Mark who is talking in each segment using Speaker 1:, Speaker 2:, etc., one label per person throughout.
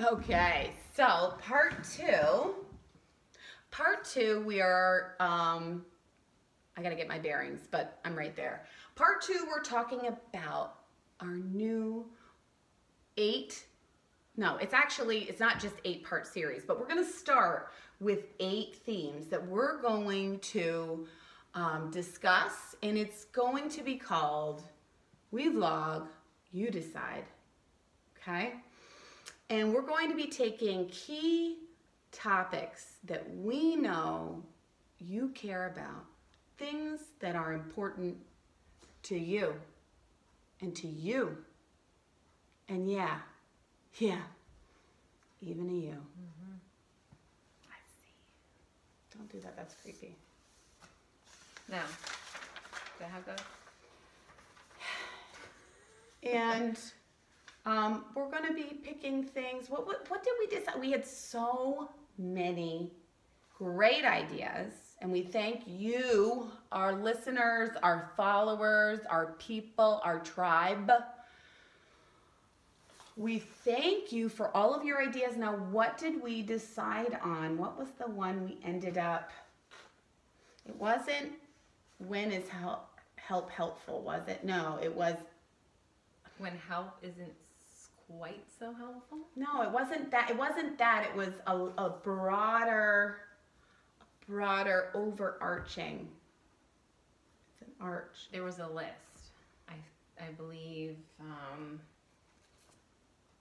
Speaker 1: Okay, so part two. Part two, we are, um, I gotta get my bearings, but I'm right there. Part two, we're talking about our new eight, no, it's actually, it's not just eight part series, but we're gonna start with eight themes that we're going to um, discuss, and it's going to be called We Vlog, You Decide, okay? And we're going to be taking key topics that we know you care about, things that are important to you and to you. And yeah, yeah, even to you. Mm-hmm. I see. Don't do that, that's creepy.
Speaker 2: No. Do I have those?
Speaker 1: And um, we're going to be picking things. What, what, what did we decide? We had so many great ideas. And we thank you, our listeners, our followers, our people, our tribe. We thank you for all of your ideas. Now, what did we decide on? What was the one we ended up? It wasn't when is help, help helpful, was it? No, it was
Speaker 2: When help isn't quite so helpful?
Speaker 1: No, it wasn't that. It wasn't that. It was a, a broader, a broader, overarching. It's an arch.
Speaker 2: There was a list. I I believe um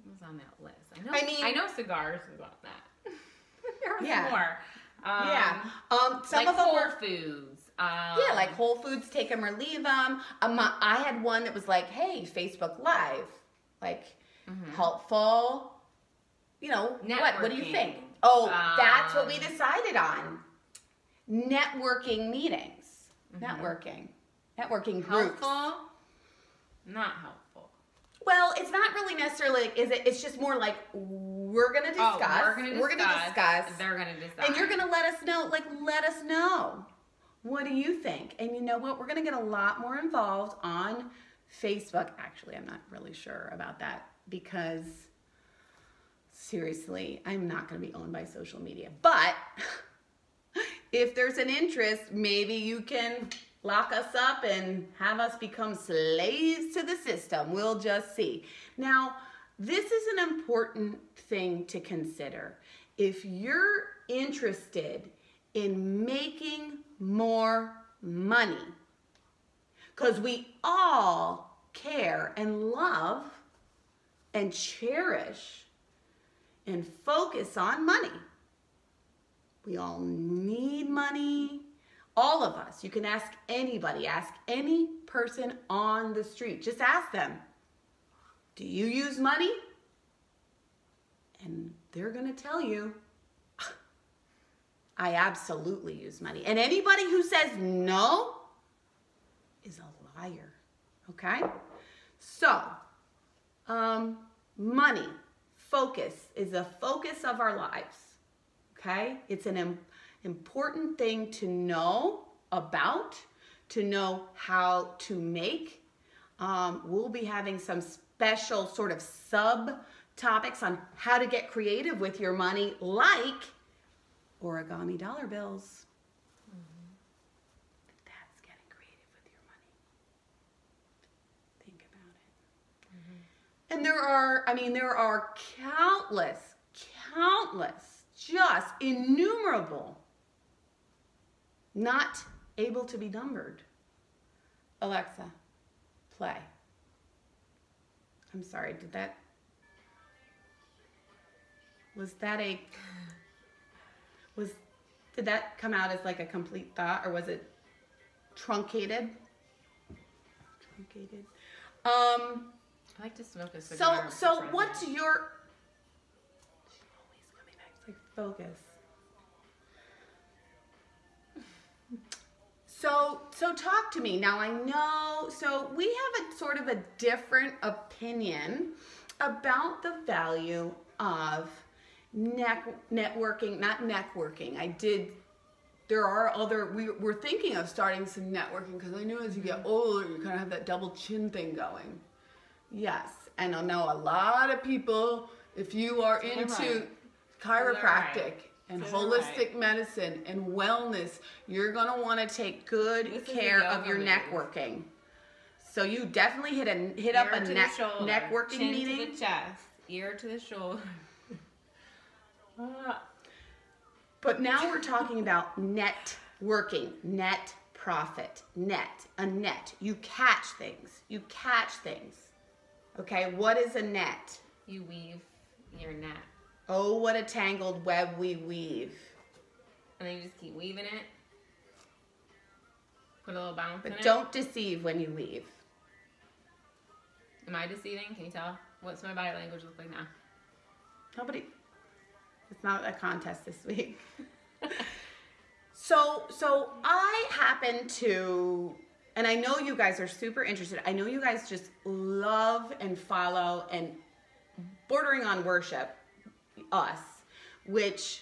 Speaker 2: was on that list? I know
Speaker 1: I mean-
Speaker 2: I know cigars was on that. there was
Speaker 1: Yeah.
Speaker 2: more. Um,
Speaker 1: yeah. Um. Some
Speaker 2: like
Speaker 1: of them
Speaker 2: Whole
Speaker 1: were.
Speaker 2: Foods. Um,
Speaker 1: Yeah, like Whole Foods, take them or leave them. Um, I had one that was like, "Hey, Facebook Live, like
Speaker 2: mhm.
Speaker 1: helpful." You know what? What do you think? Oh, that's what we
Speaker 2: Um,
Speaker 1: decided on. Networking meetings.
Speaker 2: Mhm.
Speaker 1: Networking. Networking groups.
Speaker 2: helpful. Not helpful.
Speaker 1: Well, it's not really necessarily like, is it? It's just more like we're gonna discuss.
Speaker 2: Oh, we're gonna discuss.
Speaker 1: discuss,
Speaker 2: They're gonna decide.
Speaker 1: and you're gonna let us know. Like, let us know. What do you think? And you know what? We're gonna get a lot more involved on Facebook. Actually, I'm not really sure about that because seriously, I'm not gonna be owned by social media. But if there's an interest, maybe you can lock us up and have us become slaves to the system. We'll just see. Now, this is an important thing to consider. If you're interested in making more money, because we all care and love and cherish and focus on money. We all need money. All of us. You can ask anybody, ask any person on the street. Just ask them, do you use money? And they're going to tell you, I absolutely use money. And anybody who says no is a liar. Okay? So, um, money, focus is the focus of our lives. Okay? It's an im- important thing to know about, to know how to make. Um, we'll be having some special sort of sub topics on how to get creative with your money, like origami dollar bills. That's getting creative with your money. Think about it. And there are, I mean, there are countless, countless, just innumerable, not able to be numbered. Alexa, play. I'm sorry, did that, was that a, was, did that come out as like a complete thought or was it truncated? Truncated. Um,
Speaker 2: I like to smoke a
Speaker 1: so,
Speaker 2: cigar.
Speaker 1: so
Speaker 2: before
Speaker 1: what's your? She's always coming back. It's like focus. So, so talk to me now. I know. So we have a sort of a different opinion about the value of net, networking. Not networking. I did. There are other. We, we're thinking of starting some networking because I know as you get mm-hmm. older, you kind of have that double chin thing going. Yes, and I know a lot of people if you are into
Speaker 2: right.
Speaker 1: chiropractic and holistic
Speaker 2: right.
Speaker 1: medicine and wellness, you're gonna want to take good
Speaker 2: This
Speaker 1: care of your networking. So you definitely hit a hit up a
Speaker 2: to
Speaker 1: neck networking
Speaker 2: chin
Speaker 1: meeting.
Speaker 2: to the chest, ear to the shoulder. Ah.
Speaker 1: But now we're talking about networking, net profit, net, a net. You catch things. You catch things. Okay, what is a net?
Speaker 2: you weave your net,
Speaker 1: Oh, what a tangled web we weave.
Speaker 2: and then you just keep weaving it. Put a little bounce in
Speaker 1: But
Speaker 2: it.
Speaker 1: don't deceive when you weave.
Speaker 2: Am I deceiving? Can you tell? What's my body language look like now?
Speaker 1: Nobody. It's not a contest this week. so, so I happen to, and I know you guys are super interested. I know you guys just love and follow and bordering on worship us, which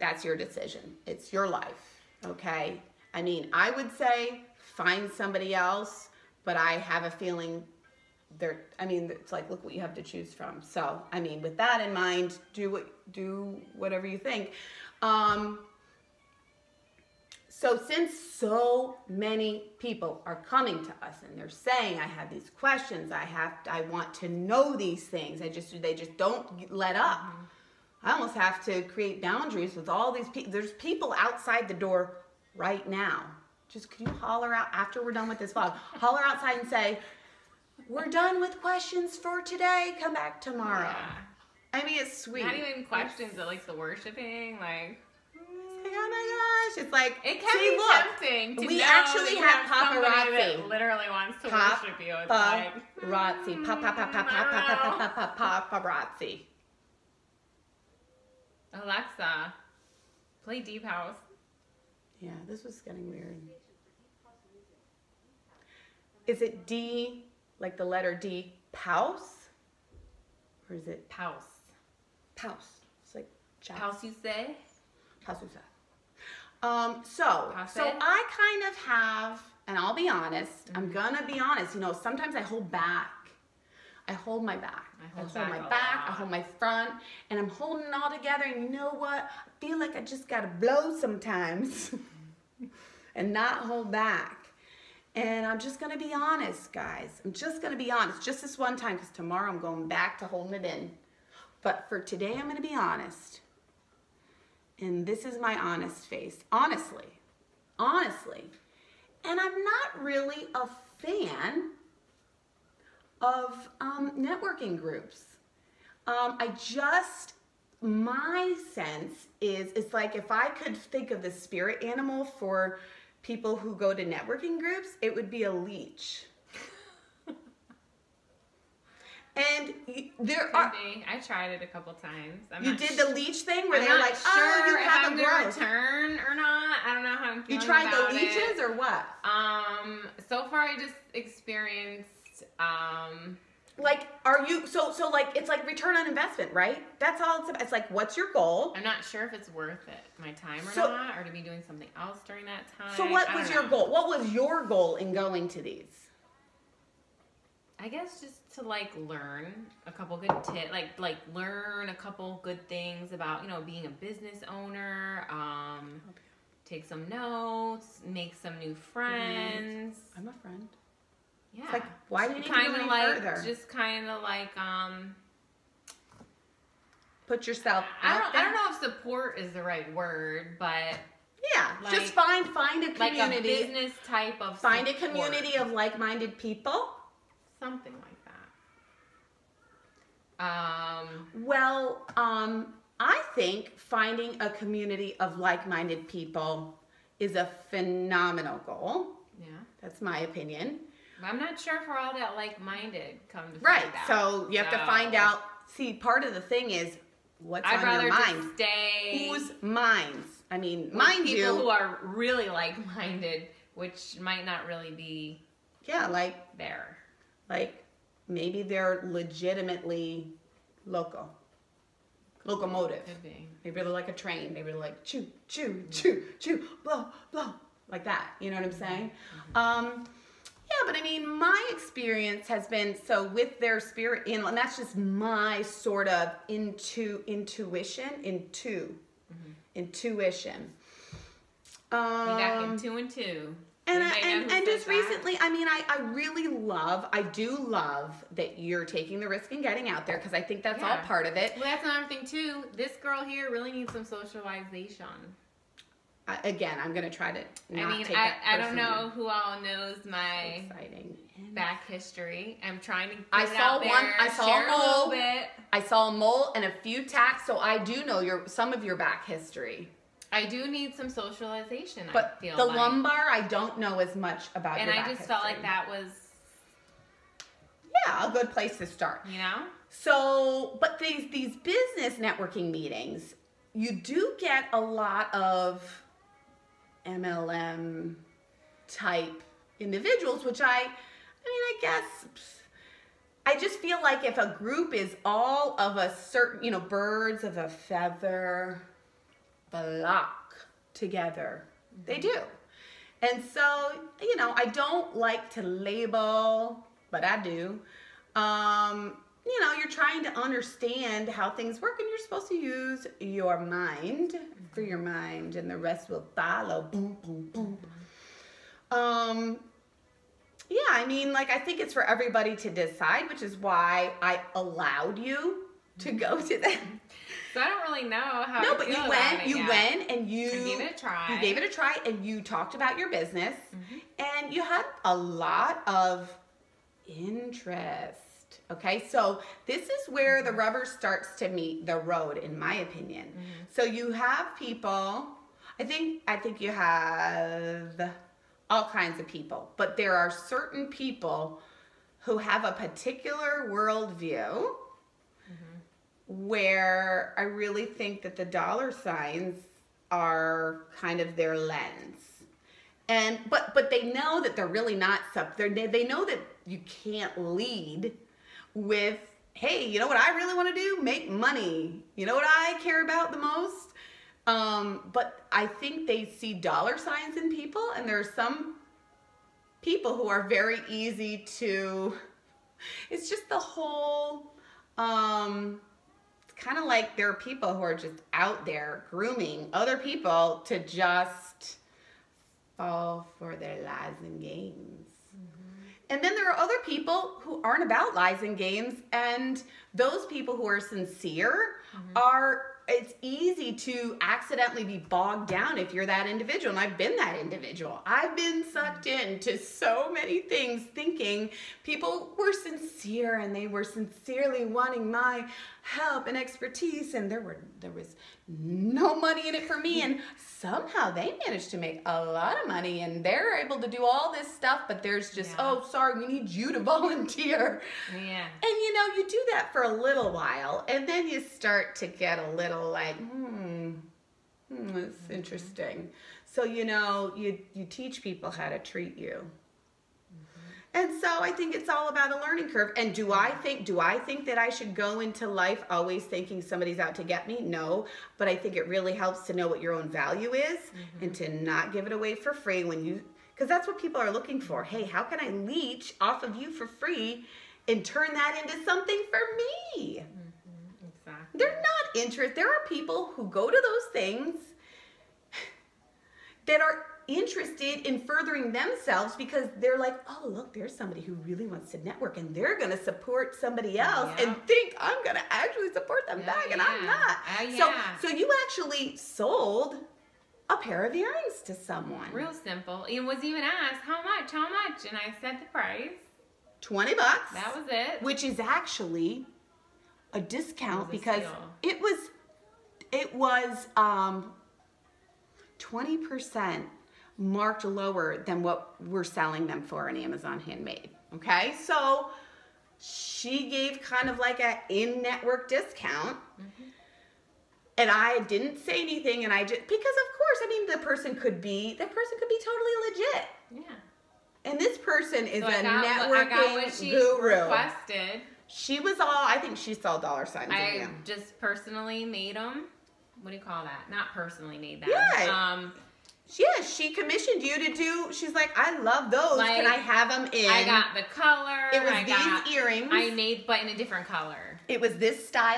Speaker 1: that's your decision. It's your life. Okay. I mean, I would say find somebody else, but I have a feeling there i mean it's like look what you have to choose from so i mean with that in mind do what do whatever you think um so since so many people are coming to us and they're saying i have these questions i have i want to know these things i just they just don't let up mm-hmm. i almost have to create boundaries with all these people there's people outside the door right now just could you holler out after we're done with this vlog holler outside and say we're done with questions for today. Come back tomorrow.
Speaker 2: Yeah.
Speaker 1: I mean, it's sweet.
Speaker 2: Not even questions, but like the worshiping, like.
Speaker 1: Oh my gosh! It's like
Speaker 2: It can
Speaker 1: see,
Speaker 2: be
Speaker 1: look,
Speaker 2: tempting to
Speaker 1: we actually
Speaker 2: that you
Speaker 1: have paparazzi.
Speaker 2: literally wants to
Speaker 1: Pop-
Speaker 2: worship you. It's like
Speaker 1: paparazzi, pa pa pa pa pa pa pa pa pa paparazzi.
Speaker 2: Alexa, play Deep House.
Speaker 1: Yeah, this was getting weird. Is it D, like the letter D, Pouse? Or is it
Speaker 2: Pouse?
Speaker 1: Pouse? It's like Jack-
Speaker 2: House, you say?
Speaker 1: Pasusa. Um, so, so I kind of have, and I'll be honest,
Speaker 2: Mm-hmm.
Speaker 1: I'm gonna be honest, you know, sometimes I hold back. I hold my back.
Speaker 2: I hold back
Speaker 1: my back, I hold my front, and I'm holding it all together. And you know what? I feel like I just gotta blow sometimes and not hold back. And I'm just gonna be honest, guys. I'm just gonna be honest, just this one time, because tomorrow I'm going back to holding it in. But for today, I'm gonna be honest. And this is my honest face. Honestly. Honestly. And I'm not really a fan of um, networking groups. Um, I just, my sense is, it's like if I could think of the spirit animal for people who go to networking groups, it would be a leech. And y- there
Speaker 2: Could
Speaker 1: are,
Speaker 2: be. I tried it a couple times. I'm
Speaker 1: you did the leech thing where
Speaker 2: I'm
Speaker 1: they're like,
Speaker 2: sure
Speaker 1: oh, you have a growth.
Speaker 2: return or not. I don't know how I'm
Speaker 1: You tried the
Speaker 2: it.
Speaker 1: leeches or what?
Speaker 2: Um, so far I just experienced um
Speaker 1: Like, are you so so like it's like return on investment, right? That's all it's about. It's like, what's your goal?
Speaker 2: I'm not sure if it's worth it, my time or
Speaker 1: So-
Speaker 2: not, or to be doing something else during that time.
Speaker 1: So what was your
Speaker 2: know.
Speaker 1: goal? What was your goal in going to these?
Speaker 2: I guess just to like learn a couple good tips, like like learn a couple good things about you know being a business owner. Um, take some notes, make some new friends.
Speaker 1: I'm a friend.
Speaker 2: Yeah,
Speaker 1: like, why do you
Speaker 2: kind of like
Speaker 1: further?
Speaker 2: just kind of like um.
Speaker 1: Put yourself
Speaker 2: I
Speaker 1: out
Speaker 2: don't,
Speaker 1: there.
Speaker 2: I don't know if support is the right word, but
Speaker 1: Yeah,
Speaker 2: like-
Speaker 1: just find find a
Speaker 2: like a
Speaker 1: community.
Speaker 2: business type of
Speaker 1: find a community of like-minded people.
Speaker 2: Something like that. Um,
Speaker 1: Well, um, I think finding a community of like-minded people is a phenomenal goal.
Speaker 2: yeah,
Speaker 1: That's my opinion.
Speaker 2: I'm not sure if we're all that like-minded. Come to find
Speaker 1: Right.
Speaker 2: out.
Speaker 1: So you have to find out. See, part of the thing is what's
Speaker 2: I'd
Speaker 1: on
Speaker 2: rather
Speaker 1: your mind.
Speaker 2: stay.
Speaker 1: Whose minds? I mean,
Speaker 2: with
Speaker 1: mind
Speaker 2: people
Speaker 1: you.
Speaker 2: who are really like-minded, which might not really be
Speaker 1: yeah, like
Speaker 2: there.
Speaker 1: Like maybe they're legitimately local. Locomotive. Maybe they're like a train. Maybe they're like choo, choo, choo, choo, blow, blow, like that. You know what I'm saying? Um, Yeah, but I mean, my experience has been so with their spirit animal, and that's just my sort of into intuition, into intuition. Um,
Speaker 2: We got him two and two.
Speaker 1: And I, and, and just
Speaker 2: that?
Speaker 1: recently, I mean, I, I really love, I do love that you're taking the risk and getting out there because I think that's all part of it.
Speaker 2: Well, that's another thing too. This girl here really needs some socialization.
Speaker 1: I, again, I'm gonna try to. Not
Speaker 2: I mean, I, I don't know who all knows my
Speaker 1: Exciting.
Speaker 2: Back history. I'm trying to
Speaker 1: I saw
Speaker 2: out there,
Speaker 1: one- I saw a
Speaker 2: a little
Speaker 1: mole.
Speaker 2: bit.
Speaker 1: I saw a mole and a few tacks, so I do know your some of your back history.
Speaker 2: I do need some socialization.
Speaker 1: But
Speaker 2: I feel
Speaker 1: the
Speaker 2: like.
Speaker 1: lumbar, I don't know as much about.
Speaker 2: and I just felt like that was,
Speaker 1: Yeah, a good place to start.
Speaker 2: you know,
Speaker 1: So, but these these business networking meetings, you do get a lot of MLM type individuals, which I, I mean, I guess. I just feel like if a group is all of a certain, you know, birds of a feather flock together, they do. And so, you know, I don't like to label, but I do. Um, you know, you're trying to understand how things work, and you're supposed to use your mind for your mind, and the rest will follow. Boom, boom, boom. Um, yeah, I mean, like, I think it's for everybody to decide, which is why I allowed you to go to them.
Speaker 2: So I don't really know how.
Speaker 1: No, but you went, you
Speaker 2: yet.
Speaker 1: went, and you
Speaker 2: I gave it a try.
Speaker 1: You gave it a try, and you talked about your business,
Speaker 2: Mm-hmm.
Speaker 1: and you had a lot of interest. Okay, so this is where
Speaker 2: Mm-hmm.
Speaker 1: the rubber starts to meet the road, in my opinion.
Speaker 2: Mm-hmm.
Speaker 1: So you have people. I think I think you have all kinds of people, but there are certain people who have a particular worldview where I really think that the dollar signs are kind of their lens. And but but they know that they're really not sub they they know that you can't lead with hey, you know what I really want to do? Make money. You know what I care about the most? Um, but I think they see dollar signs in people and there are some people who are very easy to it's just the whole um kind of like there are people who are just out there grooming other people to just fall for their lies and games. Mm-hmm. And then there are other people who aren't about lies and games, and those people who are sincere mm-hmm. are. It's easy to accidentally be bogged down if you're that individual, and I've been that individual. I've been sucked mm-hmm. into so many things, thinking people were sincere and they were sincerely wanting my help and expertise, and there were there was no money in it for me, and somehow they managed to make a lot of money, and they're able to do all this stuff, but there's just
Speaker 2: Yeah.
Speaker 1: oh sorry, we need you to volunteer.
Speaker 2: Yeah.
Speaker 1: And you know, you do that for a little while, and then you start to get a little like, hmm, hmm that's interesting. So you know, you you teach people how to treat you. And so I think it's all about a learning curve. And do I think do I think that I should go into life always thinking somebody's out to get me? No, but I think it really helps to know what your own value is mm-hmm. and to not give it away for free when you because that's what people are looking for. Hey, how can I leech off of you for free and turn that into something for me? Mm-hmm.
Speaker 2: Exactly.
Speaker 1: They're not interested. There are people who go to those things that are interested in furthering themselves because they're like, oh, look, there's somebody who really wants to network and they're going to support somebody else
Speaker 2: Yeah.
Speaker 1: and think I'm going to actually support them
Speaker 2: Yeah,
Speaker 1: back and I'm not.
Speaker 2: Oh, yeah.
Speaker 1: So, so you actually sold a pair of earrings to someone.
Speaker 2: Real simple. It was even asked, how much, how much? And I said the price.
Speaker 1: 20 bucks.
Speaker 2: That was it.
Speaker 1: which is actually a discount
Speaker 2: It a
Speaker 1: because
Speaker 2: steal.
Speaker 1: it was it was um 20% marked lower than what we're selling them for on Amazon handmade. Okay? So she gave kind of like a in-network discount. And I didn't say anything and I just because of course, I mean the person could be the person could be totally legit.
Speaker 2: Yeah.
Speaker 1: And this person is
Speaker 2: So
Speaker 1: a
Speaker 2: got,
Speaker 1: networking
Speaker 2: I got what she
Speaker 1: guru.
Speaker 2: requested.
Speaker 1: She was all. I think she saw dollar signs
Speaker 2: I just personally made them. What do you call that? Not personally made that.
Speaker 1: Yeah.
Speaker 2: Um,
Speaker 1: Yeah, she commissioned you to do. She's like, I love those.
Speaker 2: Like,
Speaker 1: Can I have them in?
Speaker 2: I got the color.
Speaker 1: It was
Speaker 2: I
Speaker 1: these
Speaker 2: got,
Speaker 1: earrings.
Speaker 2: I made, but in a different color.
Speaker 1: it was this style